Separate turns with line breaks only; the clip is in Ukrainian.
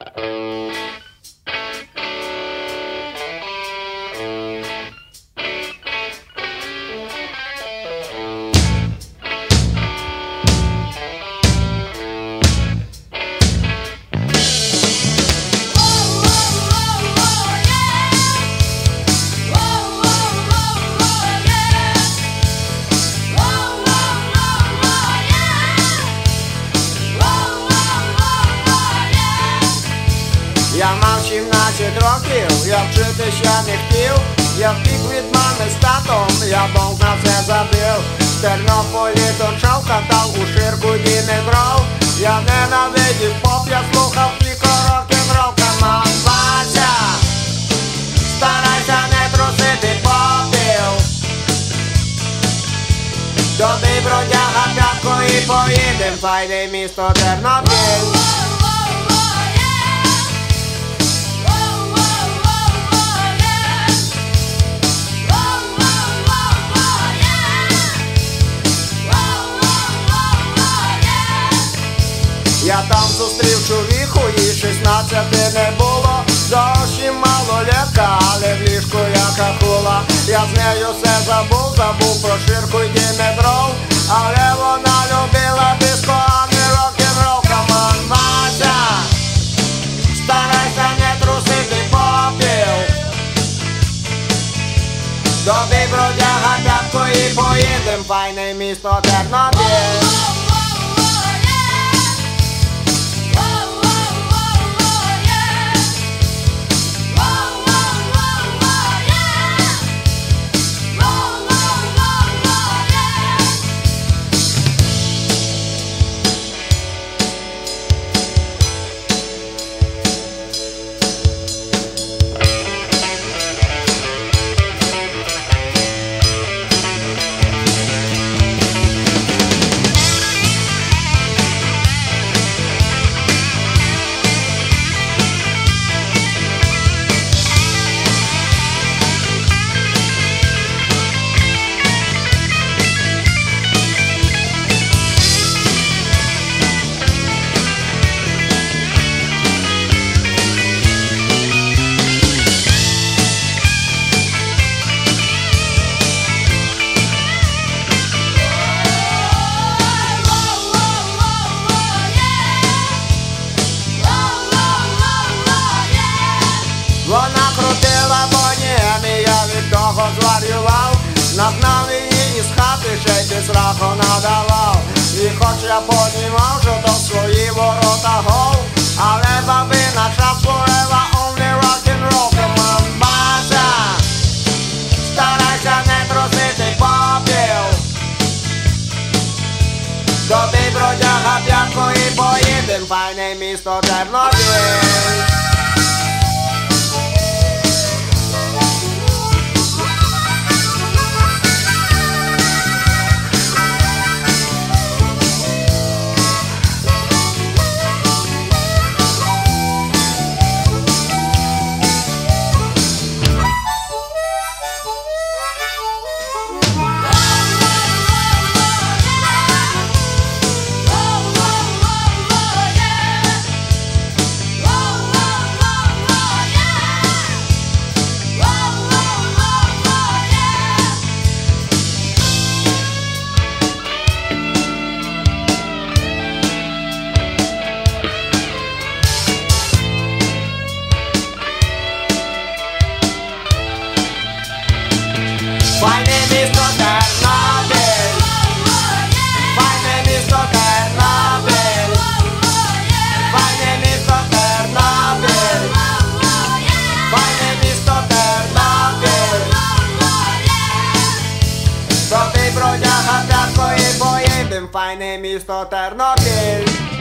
Я 17 років, я вчити ще не хотів, я втік від мами з татом, я бомб на це забив. В Тернополі точав, катав у ширку дімедров. Я ненавидів поп, я слухав тільки рок-н-рол, Вася Старайся не трусити попіл Добий бродяга п'ятку і поїдем, файне місто Тернопіль Я там зустрів чувіху, їй 16 не було. Зовсім малолетка, але в ліжку як акула. Я з нею все забув, забув про ширку й дімедрол. Але вона любила диско, а не рок-н-рол. Come on, Вася Старайся не трусити попіл. Добий бродяга п'ятку і поїдем. Файне місто Тернопіль її із хати, ще й без раху надавав. І хоч я понімав, що то свої ворота гол Але бабина шапурева only rock and roll. Бася Старайся не трусити попіл. Добий бродяга п'ятку і поїдем Файне місто Тернопіль Файне місто Тернопіль Файне місто Тернопіль Файне місто Тернопіль Файне місто Тернопіль Проти бродяга п'ятко і поїдем Файне місто Тернопіль